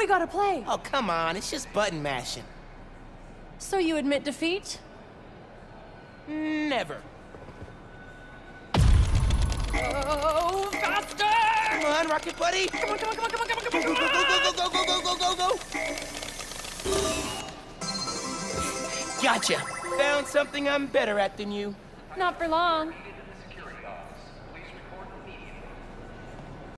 We gotta play. Oh, come on, it's just button mashing. So you admit defeat? Never. Oh, faster! Come on, Rocket Buddy! Come on, come on, come on, come on, come on, come on, go, go, go, go, go, go, go, go, go! Gotcha! Found something I'm better at than you. Not for long.